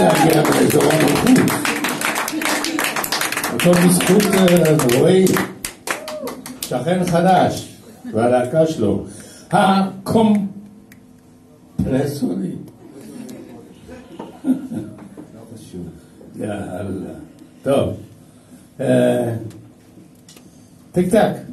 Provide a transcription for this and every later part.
להגיע לאזור הנכון. אותו בזכות אה, רועי, שכן חדש, והלהקה שלו, הקומפרסורי. יאללה. טוב. אה, טיק טק.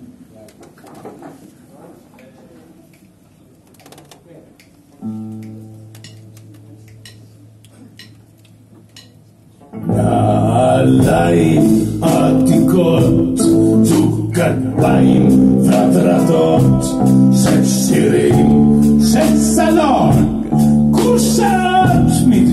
allein hat gekonnt, du Wein vertraut, setz dir in, setz along, kuschert mit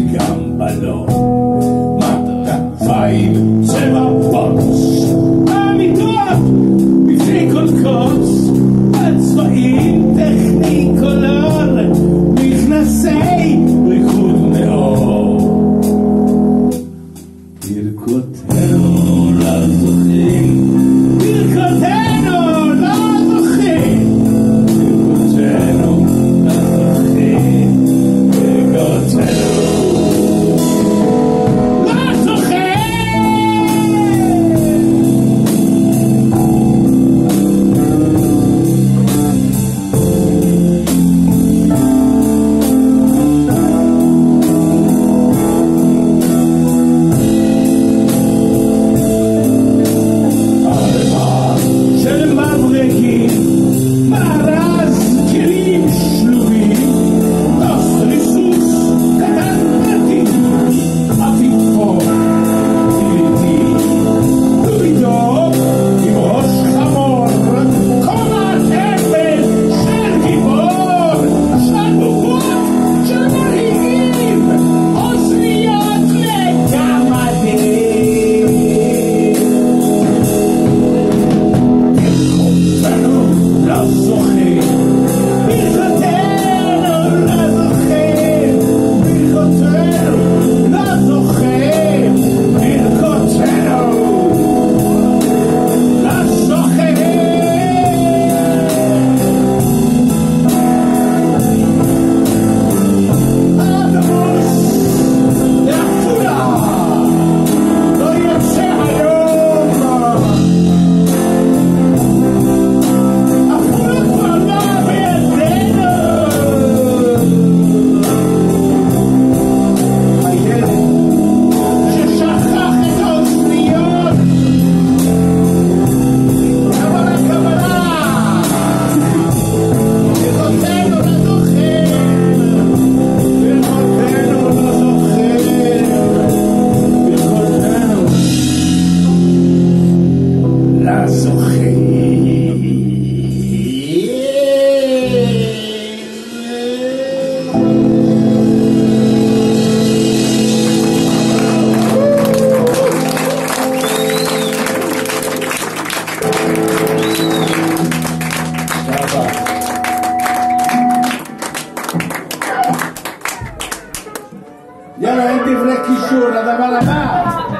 gli era anche frecchi sciurra da Palamà.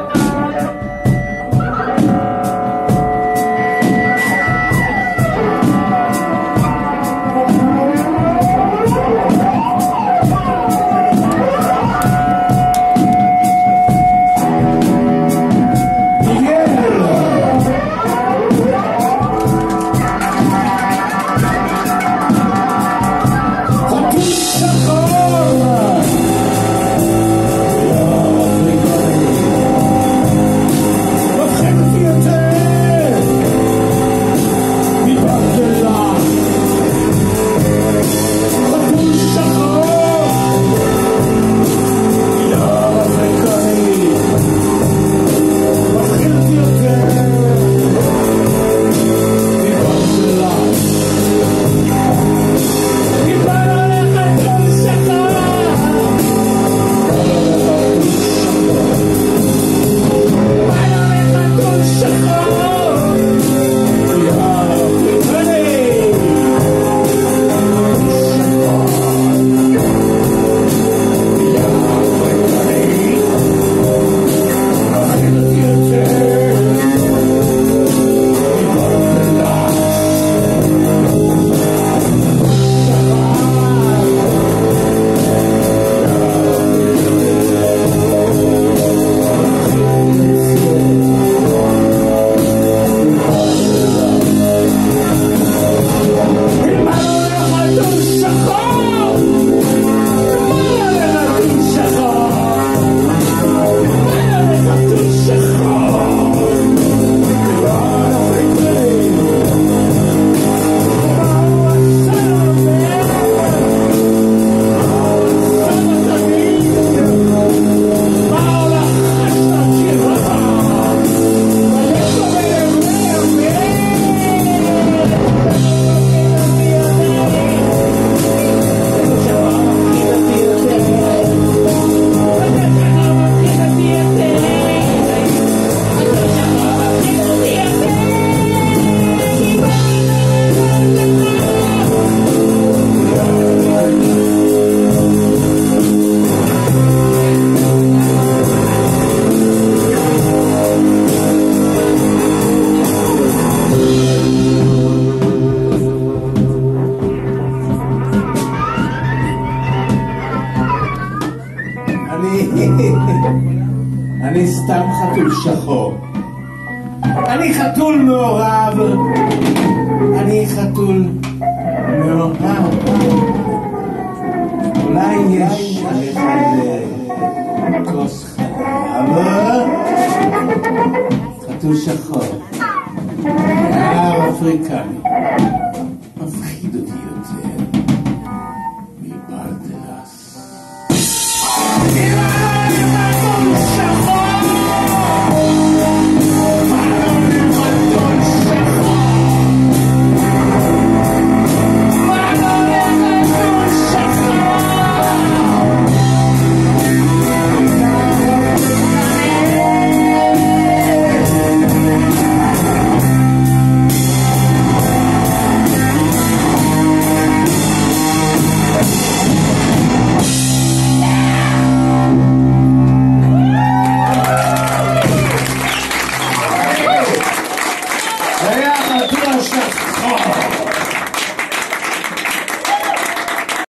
סתם חתול שחור. אני חתול מעורב. אני חתול מעורב. אולי יש לך כוס חלב? חתול שחור. נער אפריקני.